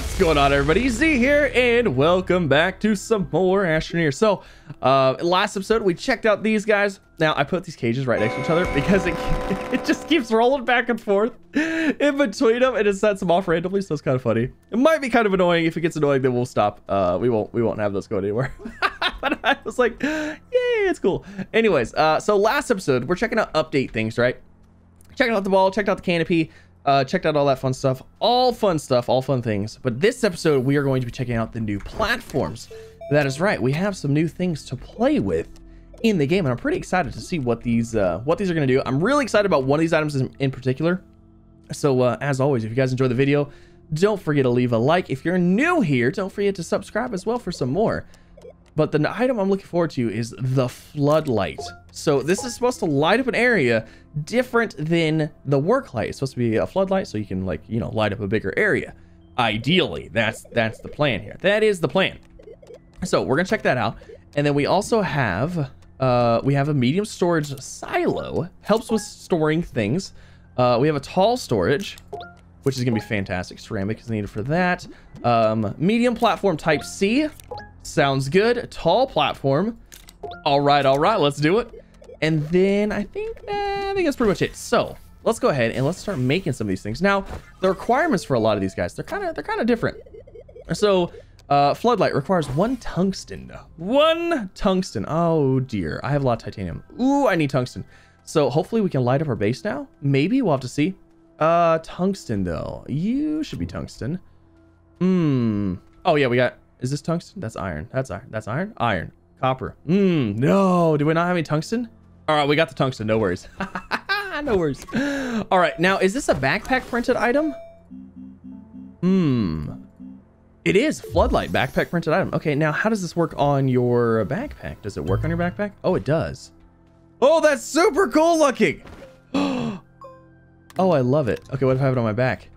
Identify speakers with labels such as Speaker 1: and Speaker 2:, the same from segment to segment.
Speaker 1: What's going on, everybody? Z here, and welcome back to some more Astroneer. So, uh, last episode, we checked out these guys. Now, I put these cages right next to each other because it, it just keeps rolling back and forth in between them, and it sets them off randomly, so it's kind of funny. It might be kind of annoying. If it gets annoying, then we'll stop. Uh, we won't we won't have those going anywhere. but I was like, yay, it's cool. Anyways, uh, so last episode, we're checking out update things, right? Checking out the ball, checked out the canopy, uh, checked out all that fun stuff. All fun stuff, all fun things. But this episode, we are going to be checking out the new platforms. That is right. We have some new things to play with in the game, and I'm pretty excited to see what these uh, what these are going to do. I'm really excited about one of these items in, particular. So uh, as always, if you guys enjoy the video, don't forget to leave a like. If you're new here, don't forget to subscribe as well for some more. But the item I'm looking forward to is the floodlight. So this is supposed to light up an area different than the work light. It's supposed to be a floodlight so you can like, you know, light up a bigger area. Ideally, that's that's the plan here. That is the plan. So we're gonna check that out. And then we also have uh, we have a medium storage silo. Helps with storing things. Uh, we have a tall storage, which is gonna be fantastic. Ceramic is needed for that. Um, medium platform type C. Sounds good. Tall platform. All right, all right, let's do it. And then I think, eh, I think that's pretty much it. So let's go ahead and let's start making some of these things. Now, the requirements for a lot of these guys, they're kind of, they're kind of different. So uh, floodlight requires one tungsten. One tungsten. Oh dear, I have a lot of titanium. Ooh, I need tungsten. So hopefully we can light up our base now. Maybe we'll have to see. Uh, tungsten though. You should be tungsten. Hmm. Oh yeah, we got. Is this tungsten? That's iron. That's iron. That's iron. Iron. Copper. Hmm. No. Do we not have any tungsten? All right, we got the tungsten. No worries. no worries. All right, now is this a backpack printed item? Hmm. It is floodlight backpack printed item. Okay, now how does this work on your backpack? Does it work on your backpack? Oh, it does. Oh, that's super cool looking. oh, I love it. Okay, what if I have it on my back?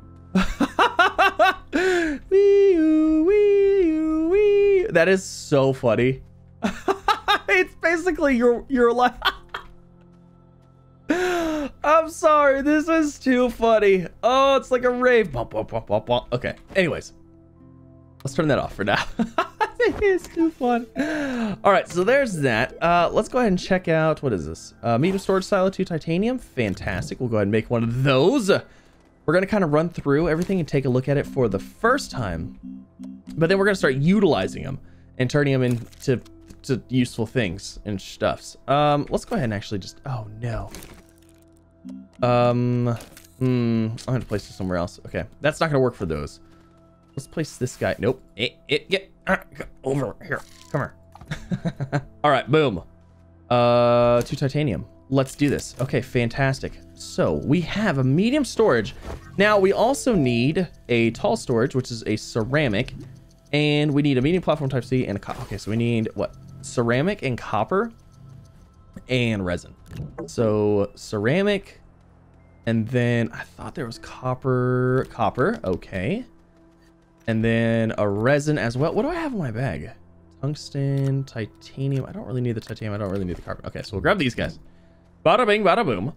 Speaker 1: That is so funny. it's basically your your life. I'm sorry, this is too funny. Oh, it's like a rave. Okay, anyways. Let's turn that off for now. it's too fun. All right, so there's that. Uh, let's go ahead and check out, what is this? Uh, medium storage silo 2 titanium. Fantastic. We'll go ahead and make one of those. We're going to kind of run through everything and take a look at it for the first time. But then we're going to start utilizing them and turning them into to useful things and stuffs. Um, let's go ahead and actually just, oh no. Um, hmm, I'm gonna place it somewhere else. Okay, that's not gonna work for those. Let's place this guy. Nope. It, it get uh, over here. Come here. All right, boom. Uh, to titanium. Let's do this. Okay, fantastic. So we have a medium storage. Now we also need a tall storage, which is a ceramic, and we need a medium platform type C and a copper. okay. So we need what? Ceramic and copper and resin. So ceramic, and then I thought there was copper. Copper. Okay. And then a resin as well. What do I have in my bag? Tungsten, titanium. I don't really need the titanium. I don't really need the carbon. Okay, so we'll grab these guys. Bada bing, bada boom.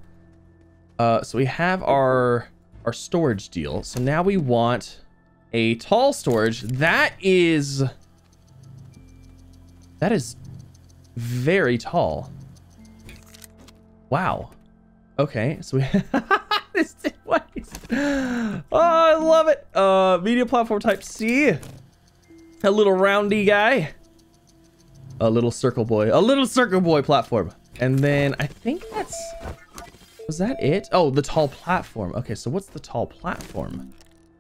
Speaker 1: Uh, so we have our our storage deal. So now we want a tall storage. That is that is very tall. Wow. Okay, so we this. Oh, I love it. Uh, media platform type C. A little roundy guy. A little circle boy. A little circle boy platform. And then I think that's... Was that it? Oh, the tall platform. Okay, so what's the tall platform?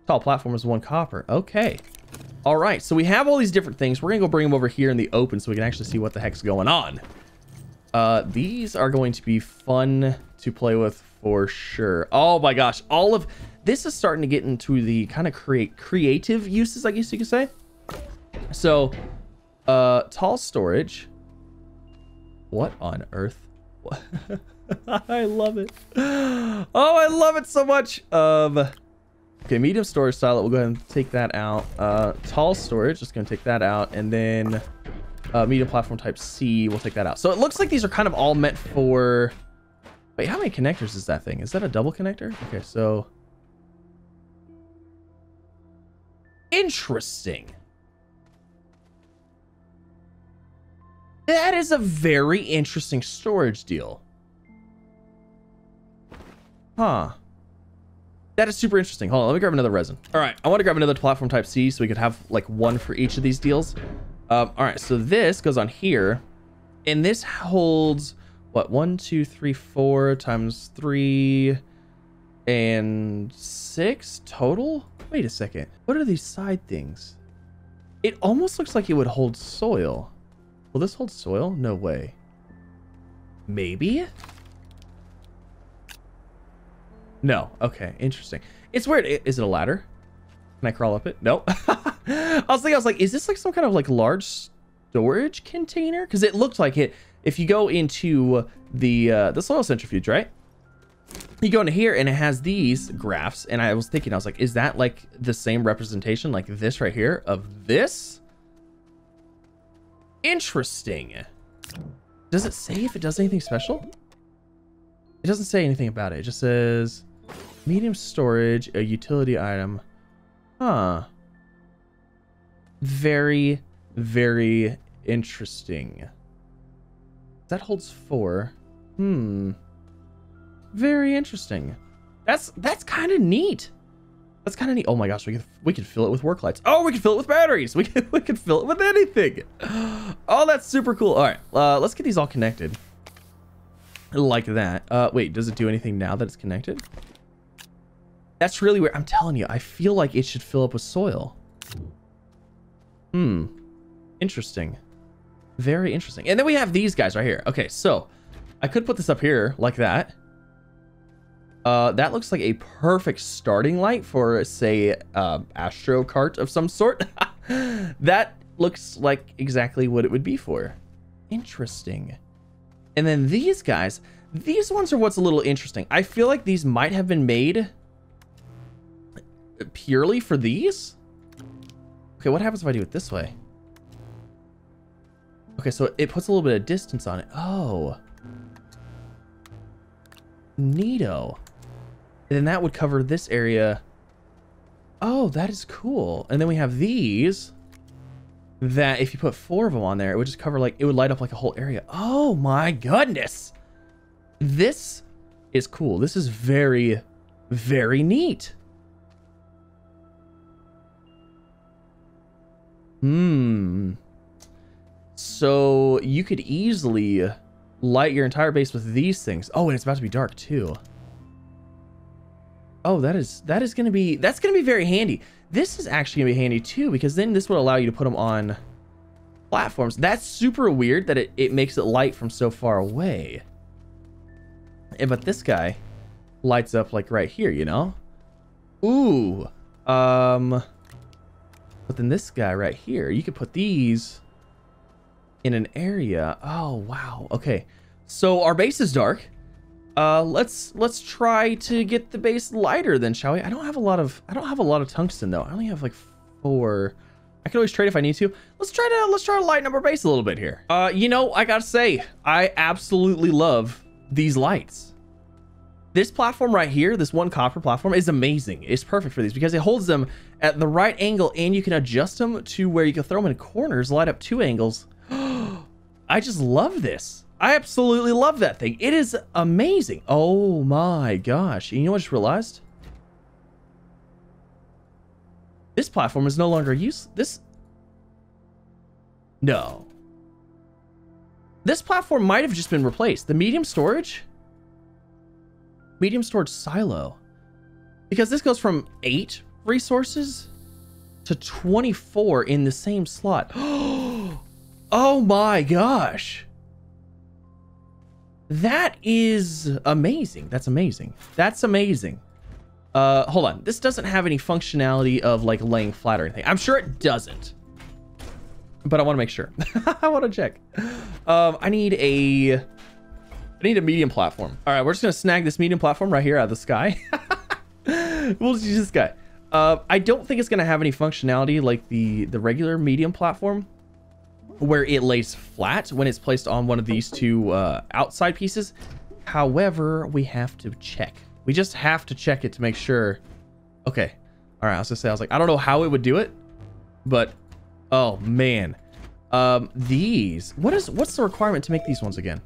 Speaker 1: Tall platform is one copper. Okay. All right, so we have all these different things. We're going to go bring them over here in the open so we can actually see what the heck's going on. Uh, these are going to be fun to play with for sure. Oh my gosh, all of this is starting to get into the kind of create creative uses, I guess you could say. So, uh, tall storage. What on earth? I love it. Oh, I love it so much. Um, okay, medium storage style. We'll go ahead and take that out. Uh, tall storage, just gonna take that out, and then uh, medium platform type C, we'll take that out. So it looks like these are kind of all meant for Wait, how many connectors is that thing? Is that a double connector? Okay, so... Interesting. That is a very interesting storage deal. Huh. That is super interesting. Hold on, let me grab another resin. All right, I want to grab another platform type C so we could have like one for each of these deals. Um, all right, so this goes on here, and this holds what one, two, three, four times three and six total. Wait a second. What are these side things? It almost looks like it would hold soil. Will this hold soil? No way. Maybe? No. Okay. Interesting. It's weird. Is it a ladder? Can I crawl up it? No. I was thinking, I was like, is this like some kind of like large storage container? Because it looked like it. If you go into the uh, the soil centrifuge, right? You go into here and it has these graphs. And I was thinking, I was like, is that like the same representation like this right here of this? Interesting. Does it say if it does anything special? It doesn't say anything about it. It just says medium storage, a utility item. Huh. Very, very interesting. That holds four. Hmm. Very interesting. That's that's kind of neat. That's kind of neat. Oh my gosh, we could we could fill it with work lights. Oh, we could fill it with batteries. We could we could fill it with anything. Oh, that's super cool. All right, uh, let's get these all connected. Like that. Uh, wait, does it do anything now that it's connected? That's really weird. I'm telling you, I feel like it should fill up with soil. Hmm. Interesting. Very interesting. And then we have these guys right here. Okay, so I could put this up here like that. Uh, that looks like a perfect starting light for, say, uh, Astro cart of some sort. that looks like exactly what it would be for. Interesting. And then these guys, these ones are what's a little interesting. I feel like these might have been made purely for these. Okay, what happens if I do it this way? Okay, so it puts a little bit of distance on it. Oh. Neato. And then that would cover this area. Oh, that is cool. And then we have these that if you put four of them on there, it would just cover like, it would light up like a whole area. Oh my goodness. This is cool. This is very, very neat. Hmm. So you could easily light your entire base with these things. Oh, and it's about to be dark too. Oh, that is that is going to be that's going to be very handy. This is actually going to be handy too because then this would allow you to put them on platforms. That's super weird that it, it makes it light from so far away. Yeah, but this guy lights up like right here, you know? Ooh. Um but then this guy right here, you could put these in an area. Oh, wow. Okay. So our base is dark. Uh, let's let's try to get the base lighter then, shall we? I don't have a lot of I don't have a lot of tungsten though. I only have like four. I can always trade if I need to. Let's try to let's try to lighten up our base a little bit here. Uh, you know, I gotta say, I absolutely love these lights. This platform right here, this one copper platform, is amazing. It's perfect for these because it holds them at the right angle and you can adjust them to where you can throw them in corners, light up two angles. I just love this. I absolutely love that thing. It is amazing. Oh my gosh. You know what I just realized? This platform is no longer use. This. No. This platform might have just been replaced. The medium storage? Medium storage silo. Because this goes from 8 resources to 24 in the same slot. oh my gosh. That is amazing. That's amazing. That's amazing. Uh, hold on. This doesn't have any functionality of like laying flat or anything. I'm sure it doesn't. But I want to make sure. I want to check. Um, I need a... I need a medium platform. All right, we're just going to snag this medium platform right here out of the sky. we'll just use this guy. Uh, I don't think it's going to have any functionality like the, the regular medium platform where it lays flat when it's placed on one of these two uh, outside pieces. However, we have to check. We just have to check it to make sure. Okay, All right, I was gonna say, I was like, I don't know how it would do it, but oh man, um, these. What is what's the requirement to make these ones again?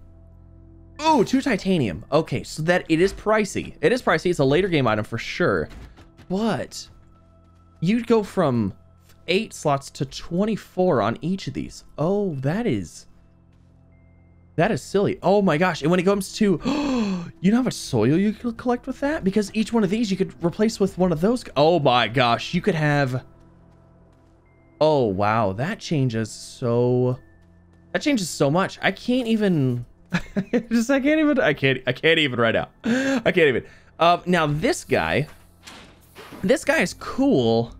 Speaker 1: Oh, two titanium. Okay, so that it is pricey. It is pricey. It's a later game item for sure, but you'd go from eight slots to 24 on each of these. Oh, that is that is silly. Oh my gosh. And when it comes to, you know how much soil you could collect with that? Because each one of these you could replace with one of those. Oh my gosh. You could have, oh wow. That changes so, that changes so much. I can't even, just, I can't even, I can't, I can't even right now. I can't even. Uh, now this guy, this guy is cool,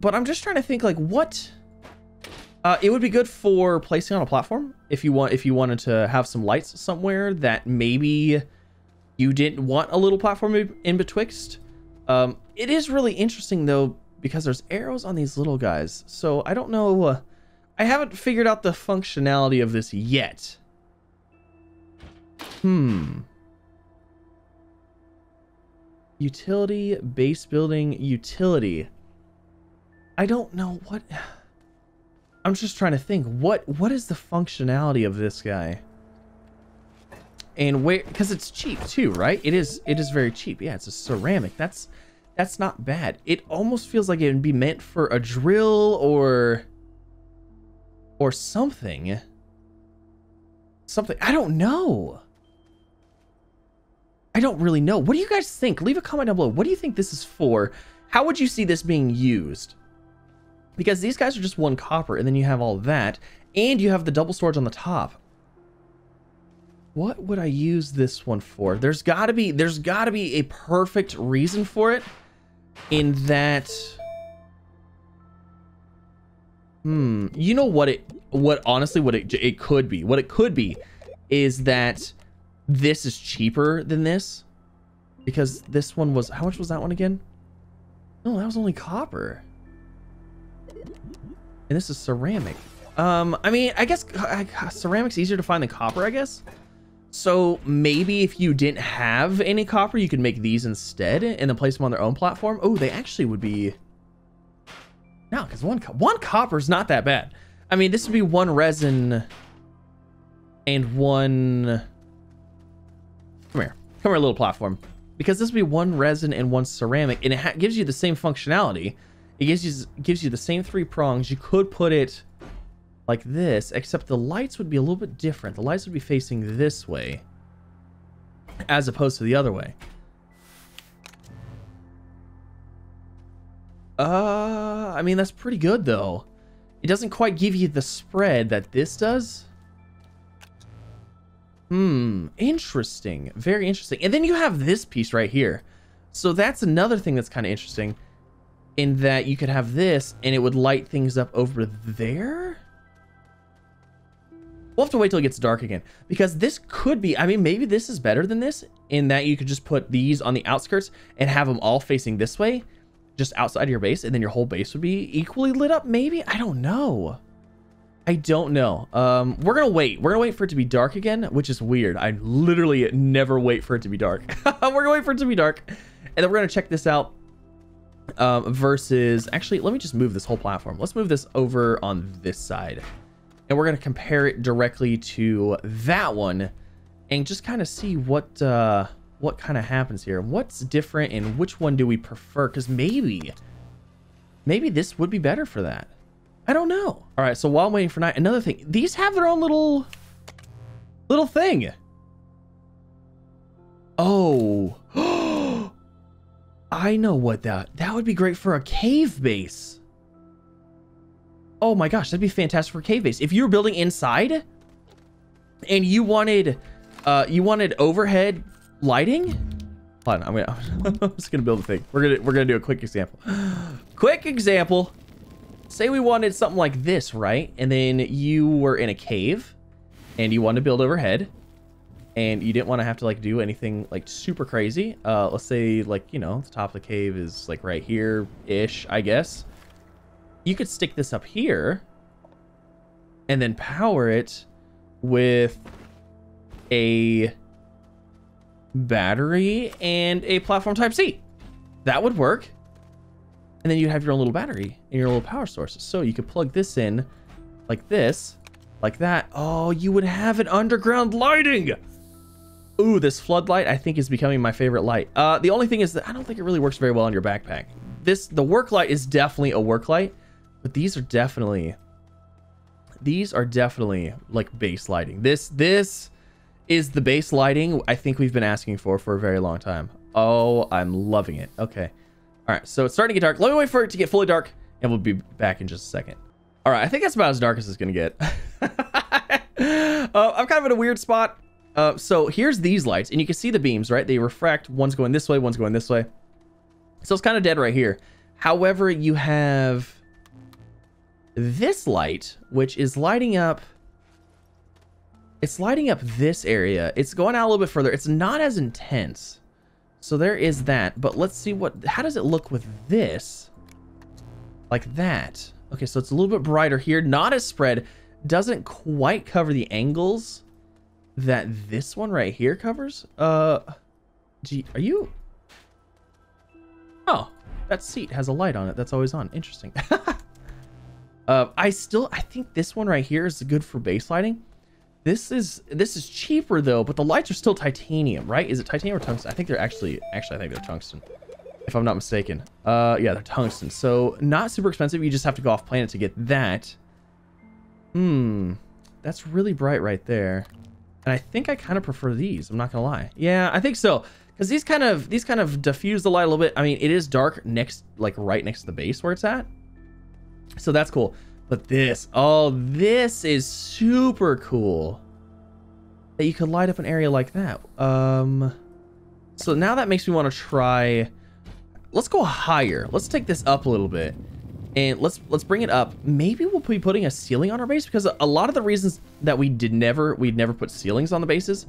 Speaker 1: but I'm just trying to think like what, uh, it would be good for placing on a platform if you want if you wanted to have some lights somewhere that maybe you didn't want a little platform in betwixt. Um, it is really interesting though because there's arrows on these little guys, so I don't know. Uh, I haven't figured out the functionality of this yet. Hmm. Utility, base building, utility. I don't know what... I'm just trying to think what what is the functionality of this guy? And where because it's cheap too, right? It is it is very cheap. Yeah, it's a ceramic. That's that's not bad. It almost feels like it would be meant for a drill or or something. Something. I don't know. I don't really know. What do you guys think? Leave a comment down below. What do you think this is for? How would you see this being used? because these guys are just one copper and then you have all that and you have the double storage on the top what would i use this one for there's got to be there's got to be a perfect reason for it in that hmm you know what it what honestly what it, it could be what it could be is that this is cheaper than this because this one was how much was that one again no that was only copper and this is ceramic. Um, I mean, I guess uh, ceramic's easier to find than copper, I guess. So maybe if you didn't have any copper, you could make these instead and then place them on their own platform. Oh, they actually would be... No, because one, one copper is not that bad. I mean, this would be one resin and one... Come here. Little platform. Because this would be one resin and one ceramic, and it gives you the same functionality. It gives you gives you the same three prongs. You could put it like this, except the lights would be a little bit different. The lights would be facing this way as opposed to the other way. Uh, I mean, that's pretty good though. It doesn't quite give you the spread that this does. Hmm, interesting. Very interesting. And then you have this piece right here. So that's another thing that's kind of interesting in that you could have this and it would light things up over there. We'll have to wait till it gets dark again because this could be, I mean, maybe this is better than this in that you could just put these on the outskirts and have them all facing this way, just outside of your base. And then your whole base would be equally lit up. Maybe, I don't know. I don't know. Um, we're going to wait. We're to wait for it to be dark again, which is weird. I literally never wait for it to be dark. we're to wait for it to be dark. And then we're going to check this out um, versus actually let me just move this whole platform let's move this over on this side and we're going to compare it directly to that one and just kind of see what uh what kind of happens here what's different and which one do we prefer because maybe maybe this would be better for that i don't know all right so while i'm waiting for night another thing these have their own little little thing oh I know what that... That would be great for a cave base. Oh my gosh, that'd be fantastic for cave base. If you were building inside and you wanted uh you wanted overhead lighting, hold on, I'm gonna I'm just gonna build a thing. We're gonna we're gonna do a quick example. quick example. Say we wanted something like this, right? And then you were in a cave and you wanted to build overhead and you didn't want to have to like do anything like super crazy. Uh let's say like you know the top of the cave is like right here ish i guess. You could stick this up here and then power it with a battery and a platform type c. That would work and then you have your own little battery and your little power source. So you could plug this in like this, like that. Oh, you would have an underground lighting. Ooh, this floodlight I think is becoming my favorite light. Uh, the only thing is that I don't think it really works very well on your backpack. This the work light is definitely a work light, but these are definitely these are definitely like base lighting. This this is the base lighting I think we've been asking for for a very long time. Oh, I'm loving it. Okay. All right, so it's starting to get dark. Let me wait for it to get fully dark, and we'll be back in just a second. All right, I think that's about as dark as it's gonna get. uh, I'm kind of in a weird spot. Uh, so here's these lights, and you can see the beams, right? They refract. One's going this way, one's going this way. So it's kind of dead right here. However, you have this light, which is lighting up... It's lighting up this area. It's going out a little bit further. It's not as intense. So there is that. But let's see what... How does it look with this? Like that. Okay, so it's a little bit brighter here. Not as spread. Doesn't quite cover the angles that this one right here covers. Uh, gee, are you... Oh, that seat has a light on it. That's always on. Interesting. uh, I still, I think this one right here is good for base lighting. This is this is cheaper though, but the lights are still titanium, right? Is it titanium or tungsten? I think they're actually, actually, I think they're tungsten, if I'm not mistaken. Uh, yeah, they're tungsten. So not super expensive. You just have to go off planet to get that. Hmm, that's really bright right there. And I think I kind of prefer these. I'm not gonna lie. Yeah, I think so. Because these kind of these kind of diffuse the light a little bit. I mean, it is dark next, like right next to the base where it's at. So that's cool. But this, oh, this is super cool. That you could light up an area like that. Um, so now that makes me want to try. Let's go higher. Let's take this up a little bit and let's let's bring it up. Maybe we'll be putting a ceiling on our base because a lot of the reasons that we did never we'd never put ceilings on the bases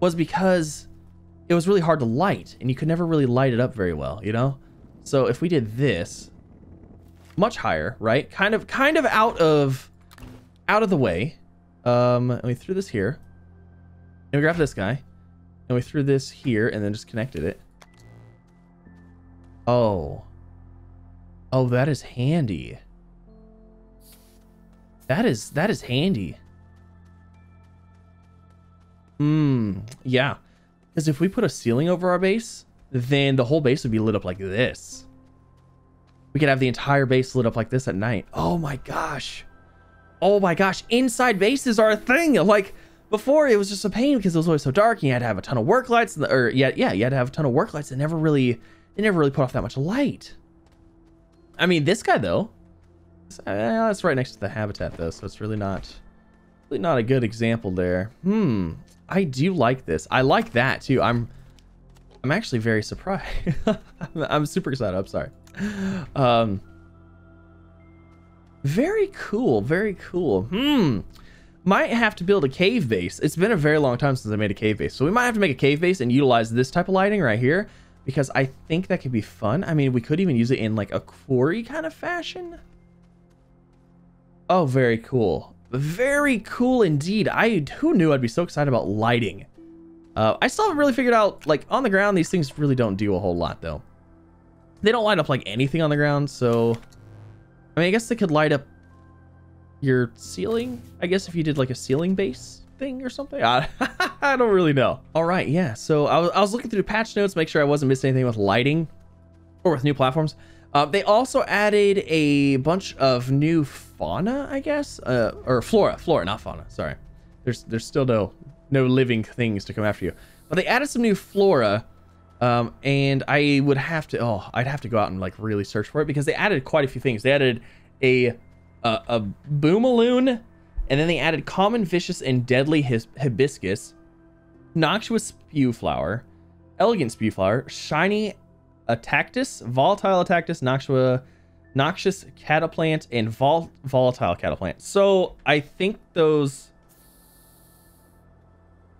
Speaker 1: was because it was really hard to light and you could never really light it up very well, you know? So if we did this much higher, right? Kind of kind of out of out of the way. Um and we threw this here. And we grabbed this guy. And we threw this here and then just connected it. Oh. Oh, that is handy. That is that is handy. Hmm, yeah. Because if we put a ceiling over our base, then the whole base would be lit up like this. We could have the entire base lit up like this at night. Oh my gosh. Oh my gosh. Inside bases are a thing. Like before it was just a pain because it was always so dark. And you had to have a ton of work lights or yeah, yeah, you had to have a ton of work lights that never really, they never really put off that much light. I mean, this guy though, that's right next to the habitat though, so it's really not, really not a good example there. Hmm, I do like this. I like that too. I'm, I'm actually very surprised. I'm super excited. I'm sorry. Um, very cool. Very cool. Hmm. Might have to build a cave base. It's been a very long time since I made a cave base. So we might have to make a cave base and utilize this type of lighting right here because I think that could be fun. I mean, we could even use it in like a quarry kind of fashion. Oh, very cool. Very cool indeed. I who knew I'd be so excited about lighting. Uh, I still haven't really figured out, like, on the ground, these things really don't do a whole lot, though. They don't light up, like, anything on the ground, so... I mean, I guess they could light up your ceiling, I guess, if you did, like, a ceiling base thing or something? I, I don't really know. All right, yeah. So I was, I was looking through patch notes, make sure I wasn't missing anything with lighting or with new platforms. Uh, they also added a bunch of new fauna, I guess, uh, or flora, flora, not fauna. Sorry, there's there's still no no living things to come after you, but they added some new flora, um, and I would have to oh I'd have to go out and like really search for it because they added quite a few things. They added a a, a boomalloon and then they added common, vicious, and deadly hibiscus, noxious spew flower, elegant spew flower, shiny attactus, volatile attactus, noxious, noxious cataplant, and vol volatile cataplant. So I think those.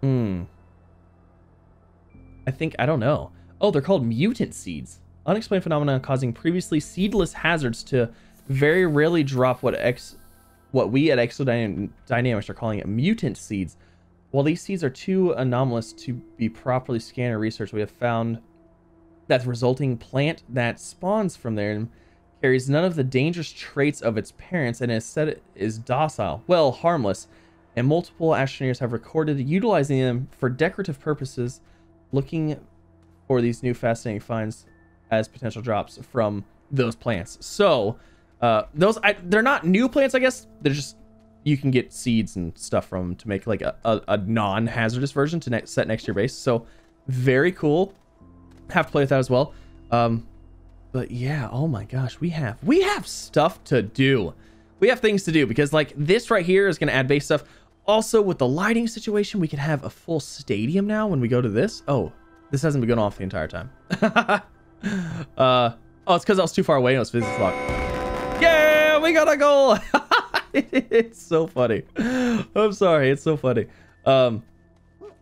Speaker 1: Hmm. I think I don't know. Oh, they're called mutant seeds. Unexplained phenomena causing previously seedless hazards to very rarely drop what X what we at Exodynamics are calling it mutant seeds. While these seeds are too anomalous to be properly scanned or researched, we have found that the resulting plant that spawns from them carries none of the dangerous traits of its parents and is, instead is docile, well, harmless, and multiple astroneers have recorded utilizing them for decorative purposes, looking for these new fascinating finds as potential drops from those plants. So, uh, those I, they're not new plants, I guess. They're just you can get seeds and stuff from them to make like a, a, a non-hazardous version to ne- set next to your base. So, very cool. Have to play with that as well. Um, but yeah, oh my gosh, we have we have stuff to do. We have things to do because like this right here is going to add base stuff. Also, with the lighting situation, we can have a full stadium now when we go to this. Oh, this hasn't been going off the entire time. uh, oh, it's because I was too far away and it was physics lock. Yeah, we got a goal. it's so funny. I'm sorry, it's so funny. Um,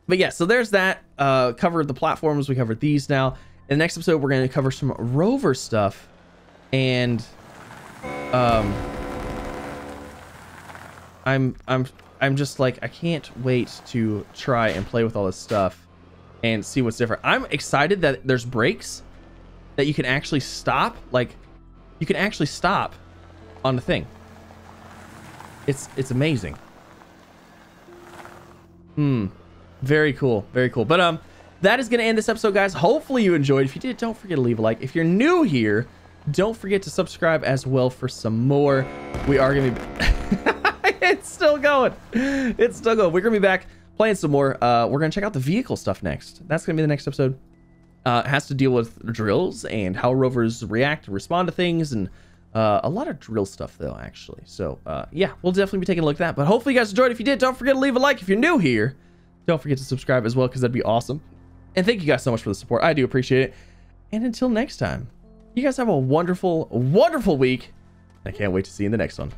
Speaker 1: but yeah, so there's that. Uh, covered the platforms. We covered these now. In the next episode, we're going to cover some rover stuff, and um, I'm I'm I'm just like I can't wait to try and play with all this stuff and see what's different. I'm excited that there's brakes that you can actually stop. Like you can actually stop on the thing. It's it's amazing. Hmm. Very cool. Very cool. But um that is going to end this episode, guys. Hopefully you enjoyed. If you did, don't forget to leave a like. If you're new here, don't forget to subscribe as well for some more. We are going to be... it's still going. It's still going. We're going to be back playing some more. Uh, we're going to check out the vehicle stuff next. That's going to be the next episode. Uh, has to deal with drills and how rovers react and respond to things and uh, a lot of drill stuff, though, actually. So, uh, yeah, we'll definitely be taking a look at that. But hopefully you guys enjoyed. If you did, don't forget to leave a like. If you're new here, don't forget to subscribe as well because that'd be awesome. And thank you guys so much for the support. I do appreciate it. And until next time, you guys have a wonderful, wonderful week. I can't wait to see you in the next one.